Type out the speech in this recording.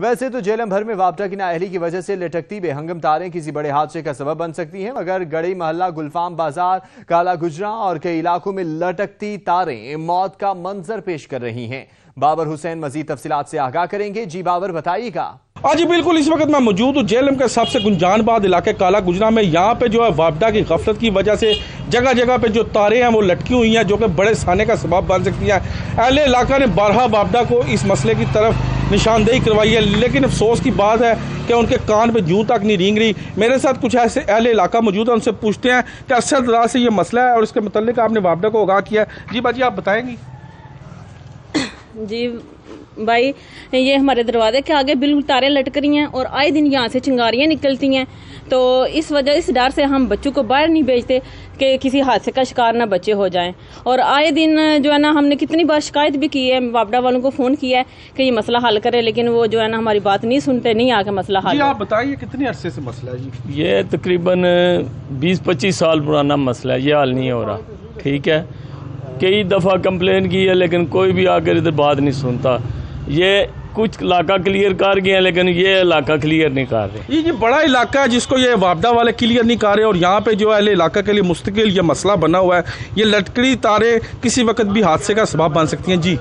ویسے تو جیلم بھر میں وابٹا کی نااہلی کی وجہ سے لٹکتی بے ہنگم تاریں کسی بڑے حادثے کا سبب بن سکتی ہیں، مگر گڑی محلہ گلفام بازار، کالا گجرا اور کئی علاقوں میں لٹکتی تاریں موت کا منظر پیش کر رہی ہیں۔ بابر حسین مزید تفصیلات سے آگاہ کریں گے۔ جی بابر، بتائیے گا۔ آج بالکل اس وقت میں موجود ہوں۔ جیلم کے سب سے گنجان باد علاقے کالا گجرا میں یہاں پہ جو ہے وابڈا کی غفلت کی وجہ سے جگہ جگہ پہ جو تاریں ہیں وہ لٹکی ہوئی ہیں، جو کہ بڑے سانے کا سبب بن سکتی ہیں۔ اہل علاقہ نے بارہا وابڈا کو اس مسئلے کی طرف نشاندہی کروائی ہے، لیکن افسوس کی بات ہے کہ ان کے کان پہ جوں تک نہیں رینگ رہی۔ میرے ساتھ کچھ ایسے اہل علاقہ موجود ہیں، ان سے پوچھتے ہیں کہ اثر دراز سے یہ مسئلہ ہے اور اس کے متعلق آپ نے وابڈہ کو آگاہ کیا ہے۔ جی باجی، آپ بتائیں گی؟ جی بھائی یہ ہمارے دروازے کے آگے بالکل تاریں لٹک رہی ہیں اور آئے دن یہاں سے چنگاریاں نکلتی ہیں۔ تو اس وجہ اس ڈر سے ہم بچوں کو باہر نہیں بھیجتے کہ کسی حادثے کا شکار نہ بچے ہو جائیں۔ اور آئے دن جو ہے نا ہم نے کتنی بار شکایت بھی کی ہے۔ واپڈا والوں کو فون کیا ہے کہ یہ مسئلہ حل کرے لیکن وہ جو ہے نا ہماری بات نہیں سنتے نہیں آ کے مسئلہ حل جی آپ بتائیں یہ کتنے عرصے سے مسئلہ ہے جی؟ یہ تقریباً بیس پچیس سال پرانا مسئلہ ہے یہ حل نہیں ہو رہا۔ ٹھیک ہے؟ کئی دفعہ کمپلین کی ہے، لیکن کوئی بھی آ کر ادھر بات نہیں سنتا۔ یہ کچھ علاقہ کلیئر کر گئے ہیں، لیکن یہ علاقہ کلیئر نہیں کر رہے۔ یہ یہ بڑا علاقہ ہے جس کو یہ وابدہ والے کلیئر نہیں کر رہے، اور یہاں پہ جو اہل علاقہ کے لیے مستقل یہ مسئلہ بنا ہوا ہے۔ یہ لٹکڑی تاریں کسی وقت بھی حادثے کا سبب بن سکتی ہیں۔ جی۔